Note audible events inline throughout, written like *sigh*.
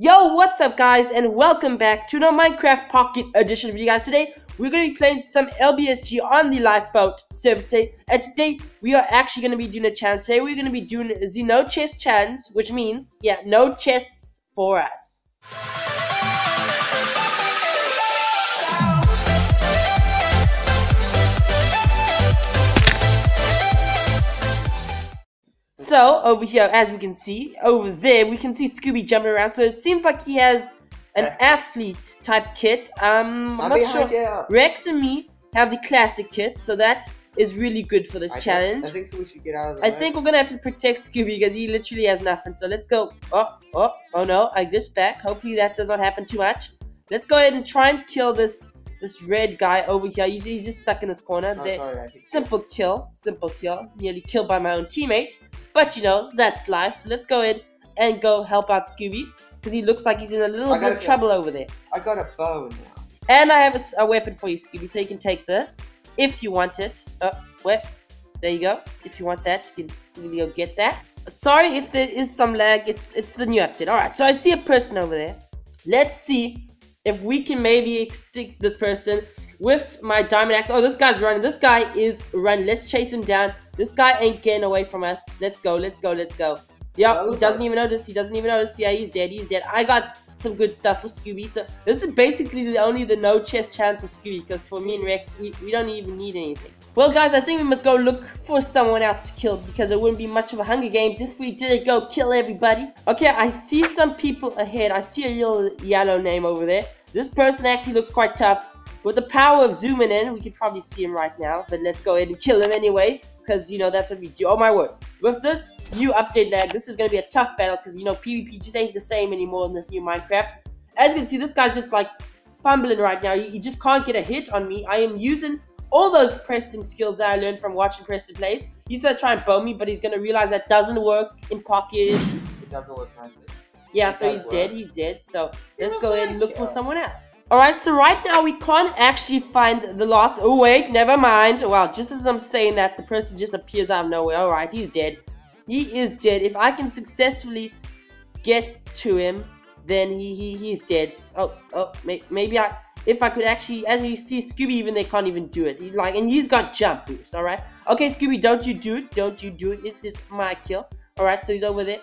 Yo, what's up guys and welcome back to the Minecraft Pocket Edition video guys. Today, we're going to be playing some LBSG on the lifeboat server today. And today, we are actually going to be doing a challenge. Today, we're going to be doing the no chest challenge, which means, yeah, no chests for us. So, over here, as we can see, over there, we can see Scooby jumping around. So, it seems like he has an athlete type kit. Um, I'm not sure. Rex and me have the classic kit, so that is really good for this I challenge. Think, I think so we should get out of the I way. think we're gonna have to protect Scooby because he literally has nothing. So let's go. Oh, oh, oh no! I just back. Hopefully that does not happen too much. Let's go ahead and try and kill this this red guy over here. He's, he's just stuck in this corner. Oh, there. Simple kill. Simple kill. Nearly killed by my own teammate. But you know, that's life. So let's go ahead and go help out Scooby. Because he looks like he's in a little bit of trouble over there. I got a bow now. And I have a, a, weapon for you, Scooby. So you can take this. If you want it. Oh, wait. There you go. If you want that, you can, you can go get that. Sorry if there is some lag. It's it's the new update. Alright, so I see a person over there. Let's see if we can maybe extinct this person with my diamond axe. Oh, this guy's running. This guy is running. Let's chase him down. This guy ain't getting away from us. Let's go, let's go, let's go. Yep, he doesn't even notice. He doesn't even notice. Yeah, he's dead. He's dead. I got some good stuff for Scooby. So this is basically the only the no chest chance for Scooby because for me and Rex, we, we don't even need anything. Well, guys, I think we must go look for someone else to kill because it wouldn't be much of a Hunger Games if we didn't go kill everybody. Okay, I see some people ahead. I see a little yellow name over there. This person actually looks quite tough. With the power of zooming in, we can probably see him right now. But let's go ahead and kill him anyway because, you know, that's what we do. Oh, my word. With this new update lag, this is going to be a tough battle because, you know, PvP just ain't the same anymore in this new Minecraft. As you can see, this guy's just, like, fumbling right now. He just can't get a hit on me. I am using all those Preston skills that I learned from watching PrestonPlayz. He's going to try and bow me, but he's going to realize that doesn't work in Pocket It doesn't work yeah, so he's dead, he's dead. So let's go ahead and look for someone else. Alright, so right now we can't actually find the lost. Oh, wait, never mind. Wow, just as I'm saying that, the person just appears out of nowhere. Alright, he's dead. He is dead. If I can successfully get to him, then he, he he's dead. Oh, oh, may, maybe I... If I could actually, as you see, Scooby even they can't even do it. He, like, and he's got jump boost. All right. Okay, Scooby, don't you do it? Don't you do it? It is my kill. All right. So he's over there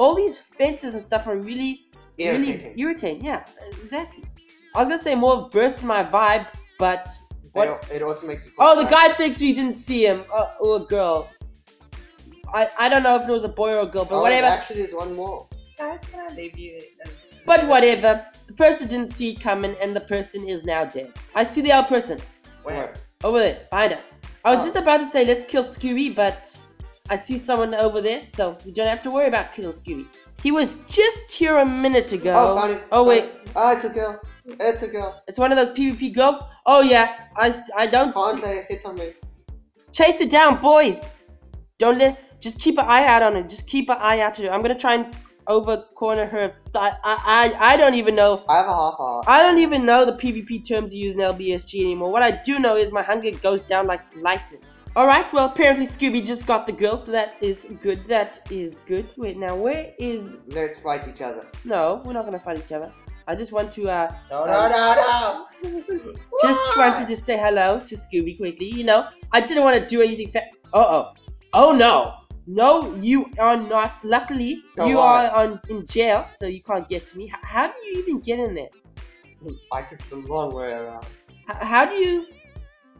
all these fences and stuff are really, irritating. really irritating. Yeah, exactly. I was gonna say more burst my vibe, but what? It also makes you. Oh, the guy thinks we didn't see him. Uh, or a girl. I I don't know if it was a boy or a girl, but oh, whatever. Actually, there's one more. Guys, can I leave you? But whatever. The person didn't see it coming, and the person is now dead. I see the other person. Where? Over there, behind us. I was oh. just about to say let's kill Scooby, but I see someone over there, so you don't have to worry about killing Scooby. He was just here a minute ago. Oh, found it. Oh, wait. Oh, it's a girl. It's a girl. It's one of those PvP girls? Oh, yeah. I, I don't oh, Can't see. hit on me. Chase it down, boys. Don't let... Just keep an eye out on it. Just keep an eye out to it. I'm going to try and over corner her. I, I, I don't even know. I have a half heart. I don't even know the PvP terms you use in LBSG anymore. What I do know is my hunger goes down like lightning. Alright, well, apparently Scooby just got the girl, so that is good. That is good. Wait, now, where is... Let's fight each other. No, we're not gonna fight each other. I just want to, uh... No, no, no, no! *laughs* just wanted to say hello to Scooby quickly, you know? I didn't want to do anything fa- Uh-oh. Oh, no! No, you are not. Luckily, Don't you are on in jail, so you can't get to me. H how do you even get in there? I took the long way around. H how do you...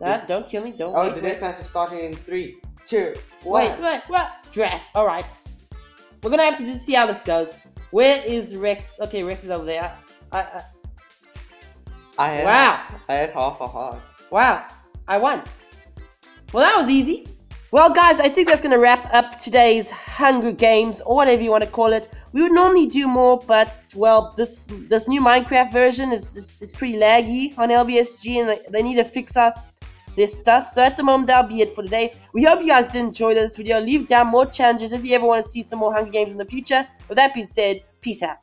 That, don't kill me, don't. Oh, the death match is starting in three, two, one. Wait, wait, what? Drat. All right. We're gonna have to just see how this goes. Where is Rex? Okay, Rex is over there. I, I, I had, wow. I had half a heart. Wow, I won. Well, that was easy. Well, guys, I think that's going to wrap up today's Hunger Games, or whatever you want to call it. We would normally do more, but, well, this this new Minecraft version is, is, is pretty laggy on LBSG, and they, they need to fix up this stuff. So at the moment, that'll be it for today. We hope you guys did enjoy this video. Leave down more challenges if you ever want to see some more Hunger Games in the future. With that being said, peace out.